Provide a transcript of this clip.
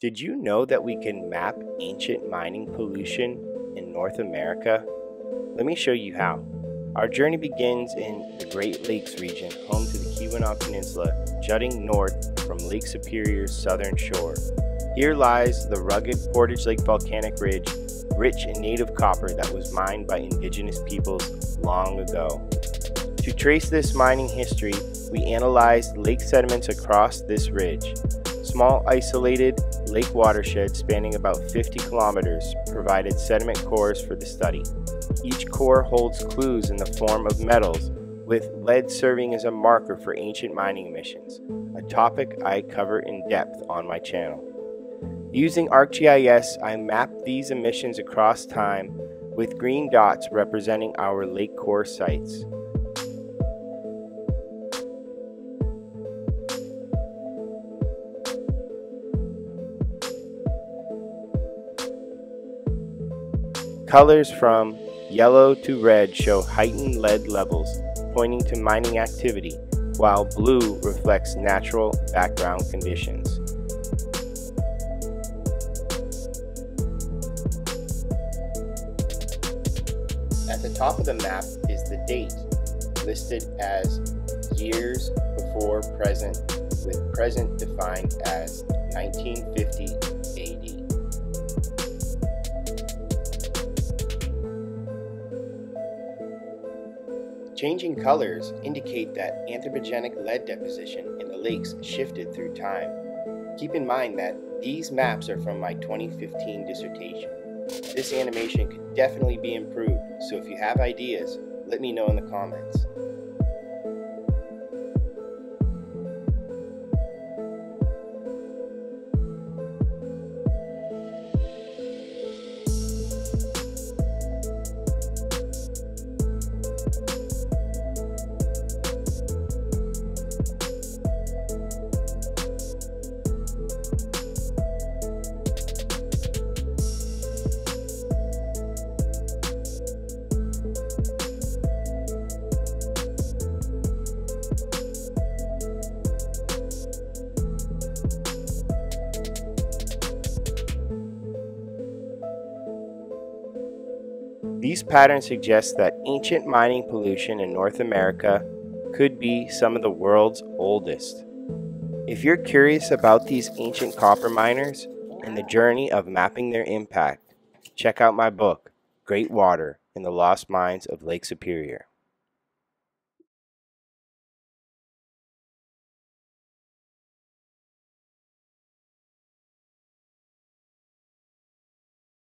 Did you know that we can map ancient mining pollution in North America? Let me show you how. Our journey begins in the Great Lakes region, home to the Keweenaw Peninsula, jutting north from Lake Superior's southern shore. Here lies the rugged Portage Lake Volcanic Ridge, rich in native copper that was mined by indigenous peoples long ago. To trace this mining history, we analyzed lake sediments across this ridge. Small isolated lake watershed spanning about 50 kilometers provided sediment cores for the study. Each core holds clues in the form of metals, with lead serving as a marker for ancient mining emissions, a topic I cover in depth on my channel. Using ArcGIS, I mapped these emissions across time with green dots representing our lake core sites. Colors from yellow to red show heightened lead levels, pointing to mining activity, while blue reflects natural background conditions. At the top of the map is the date, listed as years before present, with present defined as 1950 Changing colors indicate that anthropogenic lead deposition in the lakes shifted through time. Keep in mind that these maps are from my 2015 dissertation. This animation could definitely be improved, so if you have ideas, let me know in the comments. These patterns suggest that ancient mining pollution in North America could be some of the world's oldest. If you're curious about these ancient copper miners and the journey of mapping their impact, check out my book, Great Water and the Lost Mines of Lake Superior.